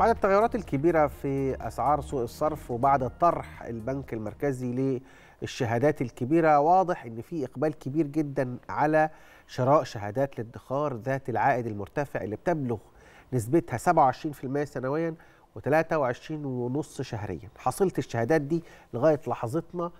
بعد التغيرات الكبيرة في أسعار سوق الصرف وبعد طرح البنك المركزي للشهادات الكبيرة واضح أن في إقبال كبير جدا على شراء شهادات الادخار ذات العائد المرتفع اللي بتبلغ نسبتها 27% سنويا و23.5 شهريا. حصيلة الشهادات دي لغاية لحظتنا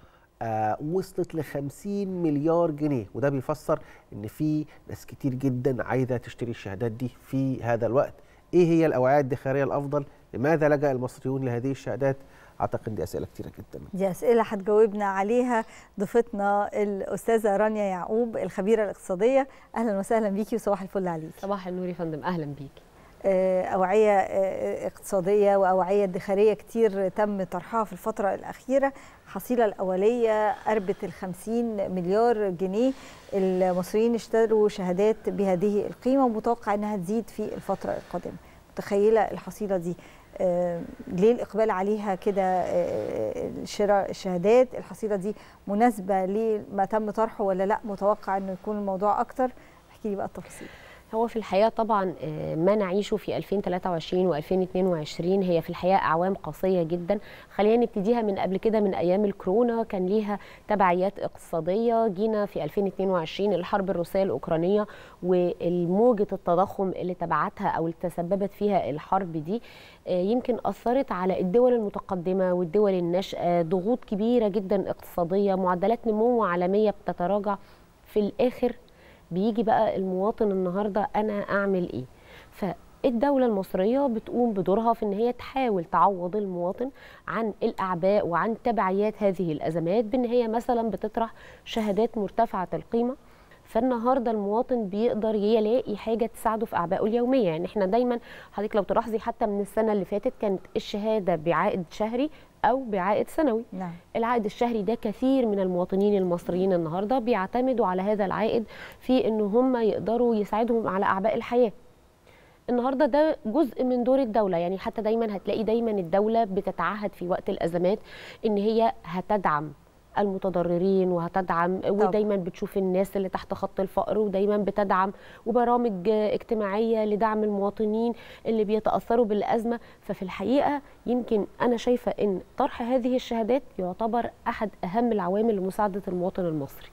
آه وصلت ل 50 مليار جنيه. وده بيفسر إن في ناس كتير جدا عايزة تشتري الشهادات دي في هذا الوقت. إيه هي الأوعية الادخارية الأفضل؟ لماذا لجأ المصريون لهذه الشهادات؟ أعتقد دي أسئلة كتيرة جدا. دي أسئلة هتجاوبنا عليها ضيفتنا الأستاذة رانيا يعقوب الخبيرة الاقتصادية. أهلا وسهلا بيكي وصباح الفل عليكي. صباح النور يا فندم. أهلا بيكي. أوعية اقتصادية وأوعية ادخارية كتير تم طرحها في الفترة الأخيرة. الحصيلة الأولية قربت ال 50 مليار جنيه. المصريين اشتروا شهادات بهذه القيمة ومتوقع أنها تزيد في الفترة القادمة. متخيلة الحصيلة دي؟ ليه الإقبال عليها كده؟ شراء الشهادات؟ الحصيلة دي مناسبة لما تم طرحه ولا لأ؟ متوقع أنه يكون الموضوع أكتر. احكي لي بقى التفاصيل. هو في الحقيقة طبعا ما نعيشه في 2023 و2022 هي في الحقيقة أعوام قاسية جدا. خلينا نبتديها من قبل كده من أيام الكورونا. كان ليها تبعيات اقتصادية. جينا في 2022 الحرب الروسية الأوكرانية والموجة التضخم اللي تبعتها أو اللي تسببت فيها الحرب دي يمكن أثرت على الدول المتقدمة والدول الناشئة. ضغوط كبيرة جدا اقتصادية معدلات نمو عالمية بتتراجع. في الآخر بيجي بقى المواطن النهارده أنا أعمل إيه؟ فالدولة المصرية بتقوم بدورها في إن هي تحاول تعوض المواطن عن الأعباء وعن تبعيات هذه الأزمات بإن هي مثلا بتطرح شهادات مرتفعة القيمة فالنهارده المواطن بيقدر يلاقي حاجة تساعده في اعبائه اليومية. يعني إحنا دايما حضرتك لو تلاحظي حتى من السنة اللي فاتت كانت الشهادة بعائد شهري أو بعائد سنوي. نعم. العائد الشهري ده كثير من المواطنين المصريين النهارده بيعتمدوا على هذا العائد في إن هم يقدروا يساعدهم على أعباء الحياة. النهارده ده جزء من دور الدولة. يعني حتى دايما هتلاقي دايما الدولة بتتعهد في وقت الأزمات إن هي هتدعم المتضررين وهتدعم طب. ودايما بتشوف الناس اللي تحت خط الفقر ودايما بتدعم وبرامج اجتماعية لدعم المواطنين اللي بيتأثروا بالأزمة. ففي الحقيقة يمكن أنا شايفة إن طرح هذه الشهادات يعتبر أحد أهم العوامل لمساعدة المواطن المصري.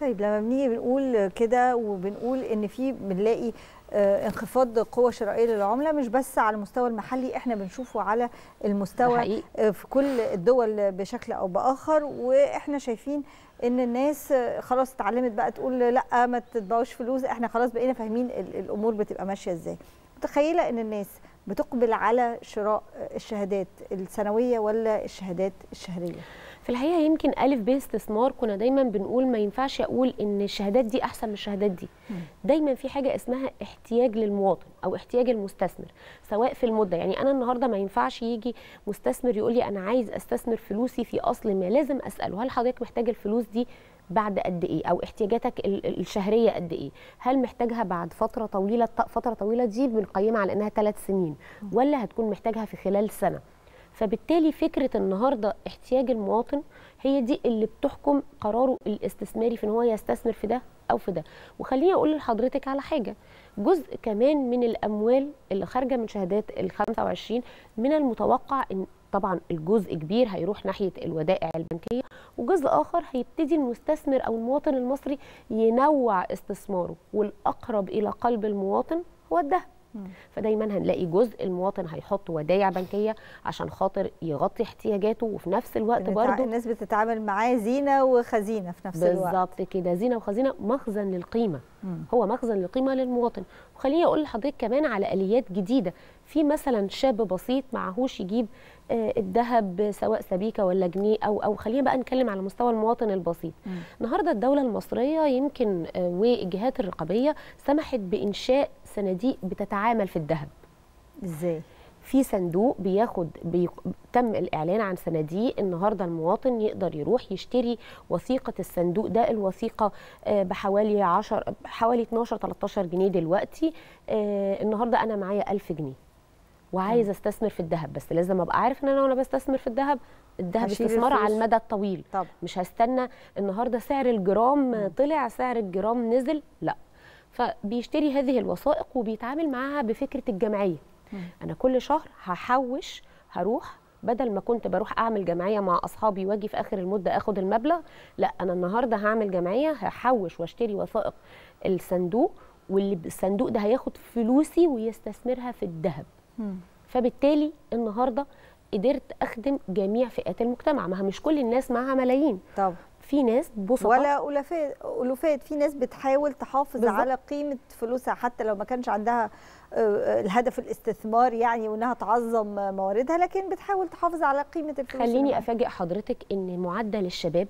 طيب لما بنيجي بنقول كده وبنقول إن في بنلاقي انخفاض قوة شرائية للعملة مش بس على المستوى المحلي إحنا بنشوفه على المستوى في كل الدول بشكل أو بآخر. وإحنا شايفين إن الناس خلاص اتعلمت بقى تقول لأ ما تتبعوش فلوس. إحنا خلاص بقينا فاهمين الأمور بتبقى ماشية إزاي. متخيلة إن الناس بتقبل على شراء الشهادات السنوية ولا الشهادات الشهرية؟ في الحقيقة يمكن ألف ب استثمار كنا دايما بنقول ما ينفعش أقول إن الشهادات دي أحسن من الشهادات دي. دايما في حاجة اسمها احتياج للمواطن أو احتياج المستثمر سواء في المدة. يعني أنا النهارده ما ينفعش يجي مستثمر يقول لي أنا عايز أستثمر فلوسي في أصل ما لازم أسأله هل حضرتك محتاج الفلوس دي بعد قد إيه أو احتياجاتك الشهرية قد إيه؟ هل محتاجها بعد فترة طويلة؟ فترة طويلة دي بنقيمها على إنها ثلاث سنين. ولا هتكون محتاجها في خلال سنة. فبالتالي فكرة النهارده احتياج المواطن هي دي اللي بتحكم قراره الاستثماري في إن هو يستثمر في ده أو في ده. وخليني أقول لحضرتك على حاجة جزء كمان من الأموال اللي خارجة من شهادات ال 25 من المتوقع إن طبعا الجزء كبير هيروح ناحية الودائع البنكية وجزء آخر هيبتدي المستثمر أو المواطن المصري ينوع استثماره والأقرب إلى قلب المواطن هو الذهب. فدايما هنلاقي جزء المواطن هيحط ودايع بنكية عشان خاطر يغطي احتياجاته وفي نفس الوقت برضه الناس بتتعامل معاه زينة وخزينة في نفس الوقت. بالظبط كده زينة وخزينة مخزن للقيمة. مم. هو مخزن للقيمة للمواطن. وخليني أقول لحضرتك كمان على آليات جديدة. في مثلا شاب بسيط معهوش يجيب الذهب سواء سبيكة ولا جنيه أو أو خلينا بقى نتكلم على مستوى المواطن البسيط. النهارده الدولة المصرية يمكن والجهات الرقابية سمحت بإنشاء صناديق بتتعامل في الذهب. إزاي؟ في صندوق بياخد بي... تم الإعلان عن صناديق. النهارده المواطن يقدر يروح يشتري وثيقة الصندوق ده. الوثيقة بحوالي 10 حوالي 12 13 جنيه دلوقتي. النهارده أنا معايا 1000 جنيه وعايز أستثمر في الذهب. بس لازم أبقى عارف إن أنا وأنا بستثمر في الذهب الذهب استثمار على المدى الطويل. طب. مش هستنى النهارده سعر الجرام طلع سعر الجرام نزل. لا. فبيشتري هذه الوثائق وبيتعامل معاها بفكرة الجمعية. أنا كل شهر هحوش هروح بدل ما كنت بروح أعمل جمعية مع أصحابي وأجي في آخر المدة آخد المبلغ لا أنا النهارده هعمل جمعية هحوش وأشتري وثائق الصندوق واللي الصندوق ده هياخد فلوسي ويستثمرها في الذهب. فبالتالي النهارده قدرت أخدم جميع فئات المجتمع ما مش كل الناس معاها ملايين. طب في ناس بسطاء ولا ألوفات ألوفات في ناس بتحاول تحافظ بالظبط. على قيمة فلوسها حتى لو ما كانش عندها آه، الهدف الاستثمار يعني وإنها تعظم مواردها لكن بتحاول تحافظ على قيمة الفلوس خليني. أفاجئ حضرتك إن معدل الشباب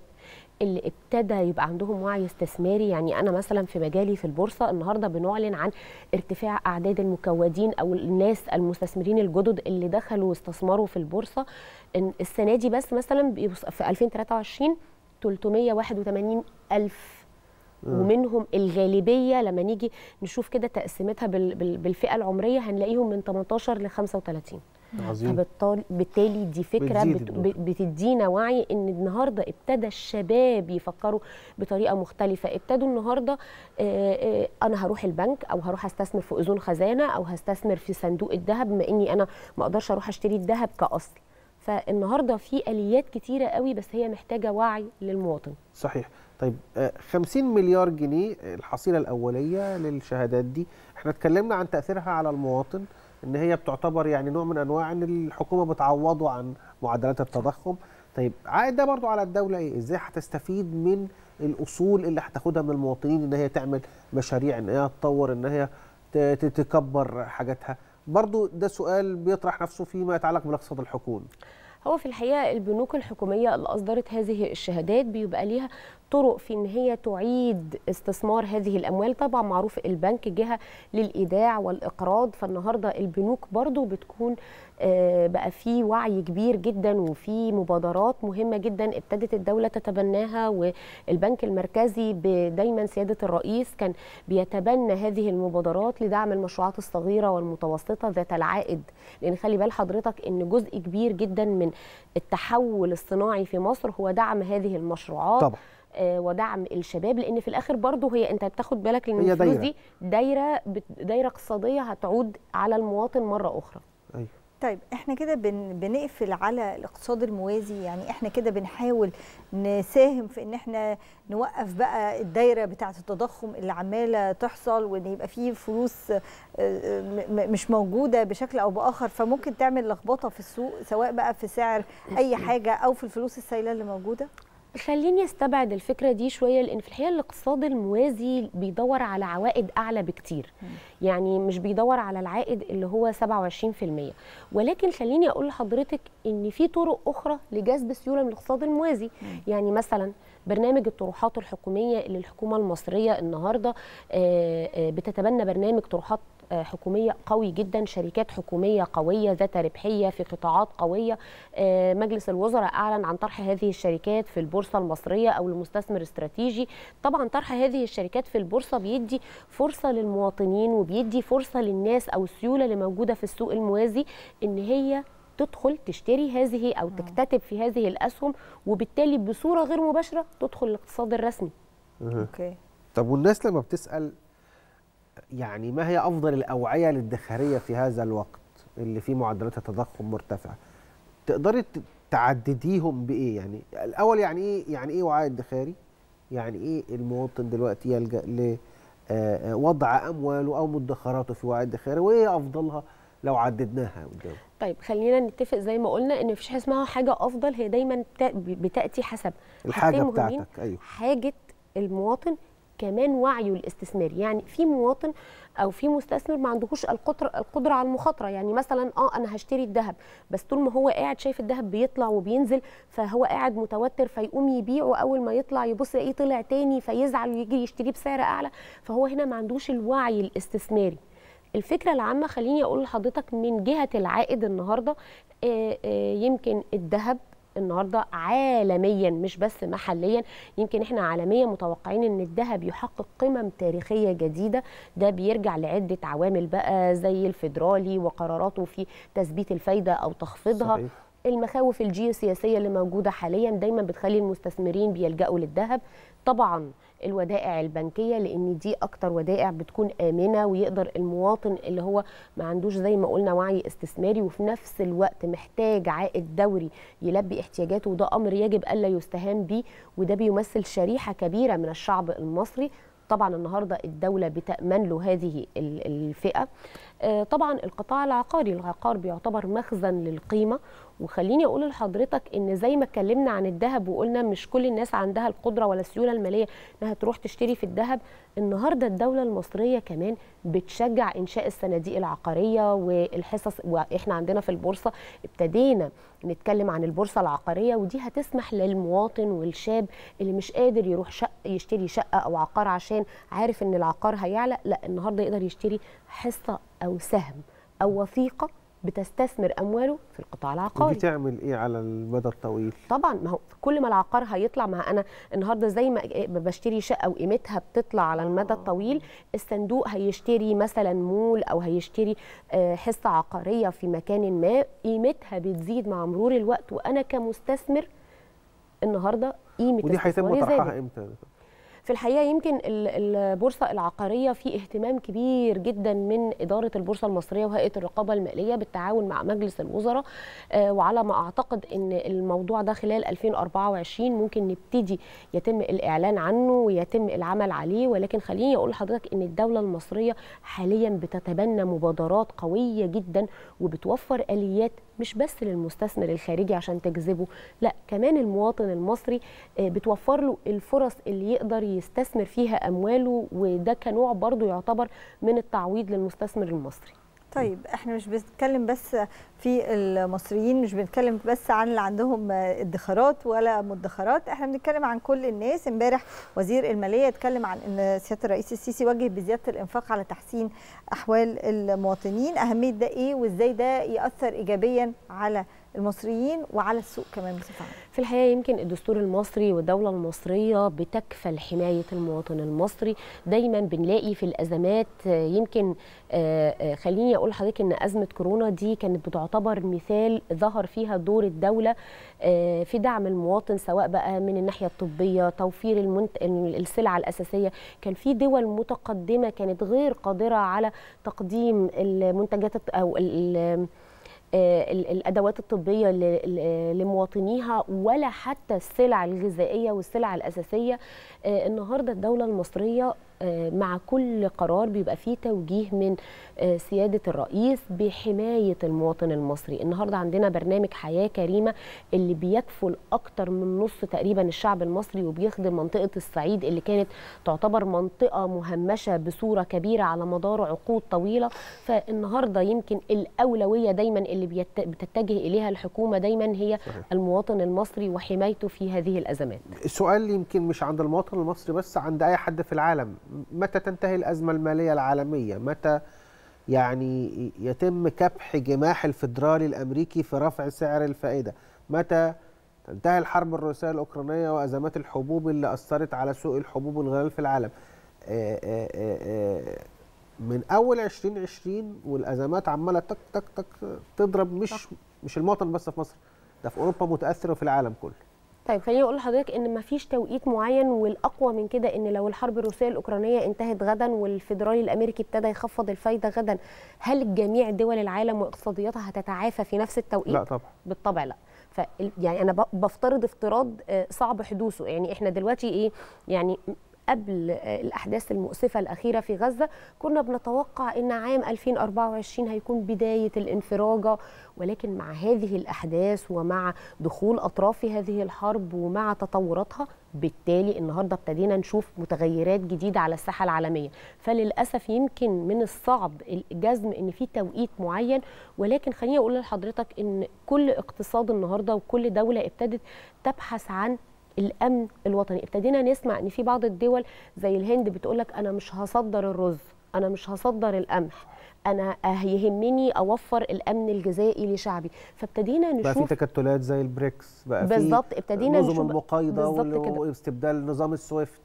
اللي ابتدى يبقى عندهم وعي استثماري يعني أنا مثلا في مجالي في البورصة النهارده بنعلن عن ارتفاع أعداد المكودين أو الناس المستثمرين الجدد اللي دخلوا واستثمروا في البورصة السنة دي بس مثلا في 2023 381 ألف. ومنهم الغالبية لما نيجي نشوف كده تقسيمتها بال- بال- بالفئة العمرية هنلاقيهم من 18 ل 35 عظيم. فبالتالي دي فكرة بت. بتدينا وعي إن النهارده ابتدى الشباب يفكروا بطريقة مختلفة. ابتدوا النهارده آه، آه، أنا هروح البنك أو هروح أستثمر في أذون خزانة أو هستثمر في صندوق الذهب بما إني أنا ما أقدرش أروح أشتري الذهب كأصل. فالنهارده في آليات كتيرة قوي بس هي محتاجة وعي للمواطن. صحيح. طيب آه، 50 مليار جنيه الحصيلة الأولية للشهادات دي إحنا اتكلمنا عن تأثيرها على المواطن إن هي بتعتبر يعني نوع من أنواع إن الحكومة بتعوضه عن معدلات التضخم. طيب عائد ده برضو على الدولة إيه؟ إزاي هتستفيد من الأصول اللي هتاخدها من المواطنين إن هي تعمل مشاريع إن هي تطور إن هي تكبر حاجاتها؟ برضو ده سؤال بيطرح نفسه فيما يتعلق بالاقتصاد الحكومي هو في الحقيقة البنوك الحكومية اللي أصدرت هذه الشهادات بيبقى ليها طرق في إن هي تعيد استثمار هذه الأموال. طبعا معروف البنك جهة للإيداع والإقراض فالنهاردة البنوك برضو بتكون آه، بقى في وعي كبير جدا وفي مبادرات مهمة جدا ابتدت الدولة تتبناها والبنك المركزي دايما سيادة الرئيس كان بيتبنى هذه المبادرات لدعم المشروعات الصغيرة والمتوسطة ذات العائد. لأن خلي بال حضرتك إن جزء كبير جدا من التحول الصناعي في مصر هو دعم هذه المشروعات. طبعا. ودعم الشباب لأن في الآخر برضه هي أنت بتاخد بالك إن الفلوس دايرة. دي دايرة دايرة اقتصادية هتعود على المواطن مرة أخرى. أيوه. طيب إحنا كده بن بنقفل على الاقتصاد الموازي يعني إحنا كده بنحاول نساهم في إن إحنا نوقف بقى الدايرة بتاعة التضخم اللي عمالة تحصل وإن يبقى فيه فلوس آه، آه، مش موجودة بشكل أو بآخر. فممكن تعمل لخبطة في السوق سواء بقى في سعر أي حاجة أو في الفلوس السائلة اللي موجودة؟ خليني أستبعد الفكرة دي شوية لأن في الحقيقة الاقتصاد الموازي بيدور على عوائد أعلى بكتير. يعني مش بيدور على العائد اللي هو 27% ولكن خليني أقول لحضرتك إن في طرق أخرى لجذب سيولة من الاقتصاد الموازي. يعني مثلا برنامج الطروحات الحكومية اللي الحكومة المصرية النهارده آه، آه، بتتبنى برنامج طروحات حكومية قوي جدا شركات حكومية قوية ذات ربحية في قطاعات قوية. آه، مجلس الوزراء أعلن عن طرح هذه الشركات في البورصة المصرية أو لمستثمر استراتيجي طبعا طرح هذه الشركات في البورصة بيدي فرصة للمواطنين وبيدي فرصة للناس أو السيولة اللي موجودة في السوق الموازي إن هي تدخل تشتري هذه أو تكتتب في هذه الأسهم وبالتالي بصورة غير مباشرة تدخل الاقتصاد الرسمي. أوكي. طب والناس لما بتسأل يعني ما هي أفضل الأوعية للدخارية في هذا الوقت اللي فيه معدلات التضخم مرتفعة؟ تقدري تعدديهم بإيه يعني؟ الأول يعني إيه يعني إيه وعاء ادخاري؟ يعني إيه المواطن دلوقتي يلجأ ل آه، آه، وضع أمواله أو مدخراته في وعاء ادخاري وإيه أفضلها لو عددناها قدام؟ طيب خلينا نتفق زي ما قلنا إن مفيش حاجة اسمها حاجة أفضل هي دايما بتا- بتأتي حسب. مهمين. بتاعتك أيوه. حاجة المواطن كمان وعيه الاستثماري يعني في مواطن أو في مستثمر ما عندهوش القدرة على المخاطرة. يعني مثلا آه أنا هشتري الذهب بس طول ما هو قاعد شايف الذهب بيطلع وبينزل فهو قاعد متوتر فيقوم يبيعه اول ما يطلع يبص يلاقيه طلع تاني فيزعل ويجي يشتريه بسعر أعلى. فهو هنا ما عندوش الوعي الاستثماري. الفكرة العامة خليني أقول لحضرتك من جهة العائد النهارده آه، آه، يمكن الذهب النهارده عالميا مش بس محليا يمكن إحنا عالميا متوقعين إن الذهب يحقق قمم تاريخية جديدة. ده بيرجع لعدة عوامل بقى زي الفيدرالي وقراراته في تثبيت الفايدة أو تخفيضها. صحيح. المخاوف الجيوسياسية اللي موجودة حاليا دايما بتخلي المستثمرين بيلجأوا للذهب. طبعا الودائع البنكية لأن دي أكتر ودائع بتكون آمنة ويقدر المواطن اللي هو ما عندوش زي ما قلنا وعي استثماري وفي نفس الوقت محتاج عائد دوري يلبي احتياجاته وده أمر يجب ألا يستهان به وده بيمثل شريحة كبيرة من الشعب المصري. طبعا النهارده الدولة بتأمن له هذه الفئة. طبعا القطاع العقاري العقار بيعتبر مخزن للقيمة. وخليني أقول لحضرتك إن زي ما اتكلمنا عن الذهب وقلنا مش كل الناس عندها القدرة ولا السيولة المالية إنها تروح تشتري في الذهب النهارده الدولة المصريه كمان بتشجع انشاء الصناديق العقاريه والحصص وإحنا عندنا في البورصه ابتدينا نتكلم عن البورصه العقاريه ودي هتسمح للمواطن والشاب اللي مش قادر يروح شقه يشتري شقه أو عقار عشان عارف إن العقار هيعلى لا النهارده يقدر يشتري حصة أو سهم أو وثيقة بتستثمر أمواله في القطاع العقاري. دي تعمل إيه على المدى الطويل؟ طبعا ما هو كل ما العقار هيطلع ما أنا النهارده زي ما بشتري شقة وقيمتها بتطلع على المدى الطويل الصندوق هيشتري مثلا مول أو هيشتري حصة عقارية في مكان ما قيمتها بتزيد مع مرور الوقت وأنا كمستثمر النهارده قيمة ودي هيتم طرحها إمتى؟ في الحقيقة يمكن البورصة العقارية في اهتمام كبير جدا من إدارة البورصة المصرية وهيئة الرقابة المالية بالتعاون مع مجلس الوزراء. وعلى ما أعتقد إن الموضوع ده خلال 2024 ممكن نبتدي يتم الإعلان عنه ويتم العمل عليه. ولكن خليني أقول لحضرتك إن الدولة المصرية حاليا بتتبنى مبادرات قوية جدا وبتوفر آليات مش بس للمستثمر الخارجي عشان تجذبه لا كمان المواطن المصري بتوفر له الفرص اللي يقدر يستثمر فيها أمواله وده كنوع برضو يعتبر من التعويض للمستثمر المصري. طيب إحنا مش بنتكلم بس في المصريين مش بنتكلم بس عن اللي عندهم ادخارات ولا مدخرات إحنا بنتكلم عن كل الناس. امبارح وزير المالية اتكلم عن إن سياده الرئيس السيسي وجه بزيادة الإنفاق على تحسين أحوال المواطنين. أهمية ده إيه وإزاي ده يأثر ايجابيا على المصريين وعلى السوق كمان بصفة عامة؟ في الحقيقة يمكن الدستور المصري والدولة المصرية بتكفل حماية المواطن المصري. دايما بنلاقي في الأزمات يمكن خليني أقول لحضرتك إن أزمة كورونا دي كانت بتعتبر مثال ظهر فيها دور الدولة في دعم المواطن سواء بقى من الناحية الطبية توفير المنت... السلع الأساسية. كان في دول متقدمة كانت غير قادرة على تقديم المنتجات أو ال... الأدوات الطبية لمواطنيها ولا حتى السلع الغذائية والسلع الأساسية. النهارده الدولة المصرية مع كل قرار بيبقى فيه توجيه من سيادة الرئيس بحماية المواطن المصري. النهارده عندنا برنامج حياة كريمة اللي بيكفل أكتر من نص تقريبا الشعب المصري وبيخدم منطقة الصعيد اللي كانت تعتبر منطقة مهمشة بصورة كبيرة على مدار عقود طويلة. فالنهاردة يمكن الأولوية دايما اللي بتتجه إليها الحكومة دايما هي صحيح. المواطن المصري وحمايته في هذه الأزمات. السؤال يمكن مش عند المواطن المصري بس عند أي حد في العالم. متى تنتهي الأزمة المالية العالمية؟ متى يعني يتم كبح جماح الفدرالي الأمريكي في رفع سعر الفائدة؟ متى تنتهي الحرب الروسية الأوكرانية وأزمات الحبوب اللي أثرت على سوق الحبوب والغلال في العالم؟ آآ آآ من أول 2020 والأزمات عمالة تك تك تك تضرب مش مش المواطن بس في مصر ده في أوروبا متأثر وفي العالم كله. طيب خليني أقول لحضرتك إن مفيش توقيت معين والأقوى من كده إن لو الحرب الروسية الأوكرانية انتهت غدا والفيدرالي الأمريكي ابتدى يخفض الفايدة غدا هل جميع دول العالم واقتصادياتها هتتعافى في نفس التوقيت؟ لا طبعا. بالطبع لا. ف يعني أنا بفترض افتراض صعب حدوثه. يعني إحنا دلوقتي إيه؟ يعني قبل الأحداث المؤسفة الأخيرة في غزة كنا بنتوقع إن عام 2024 هيكون بداية الانفراجة ولكن مع هذه الأحداث ومع دخول أطراف في هذه الحرب ومع تطوراتها بالتالي النهارده ابتدينا نشوف متغيرات جديدة على الساحة العالمية. فللأسف يمكن من الصعب الجزم إن في توقيت معين ولكن خليني أقول لحضرتك إن كل اقتصاد النهارده وكل دولة ابتدت تبحث عن الأمن الوطني. ابتدينا نسمع إن في بعض الدول زي الهند بتقول لك أنا مش هصدر الرز أنا مش هصدر القمح أنا يهمني أوفر الأمن الغذائي لشعبي. فابتدينا نشوف بقى في تكتلات زي البريكس بقى بالظبط ابتدينا نشوف المقايضة واستبدال نظام السويفت.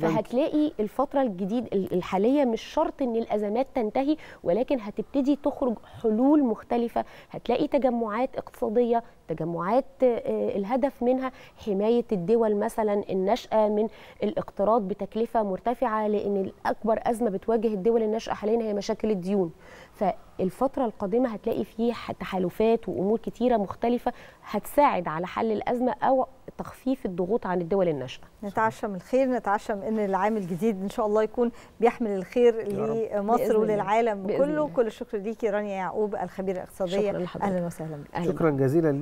فهتلاقي الفترة الجديد الحالية مش شرط إن الأزمات تنتهي ولكن هتبتدي تخرج حلول مختلفة. هتلاقي تجمعات اقتصادية تجمعات آه، الهدف منها حماية الدول مثلا الناشئه من الاقتراض بتكلفة مرتفعة لأن اكبر أزمة بتواجه الدول الناشئة حاليا هي مشاكل الديون. فالفترة القادمة هتلاقي فيه تحالفات وأمور كتيرة مختلفة هتساعد على حل الأزمة أو تخفيف الضغوط عن الدول الناشئة نتعشم الخير نتعشم إن العام الجديد إن شاء الله يكون بيحمل الخير. لمصر. وللعالم كله. كل الشكر ليكي رانيا يعقوب الخبيره الاقتصادية شكرا لحضرتك أهلا وسهلا بك. شكرا جزيلا ليك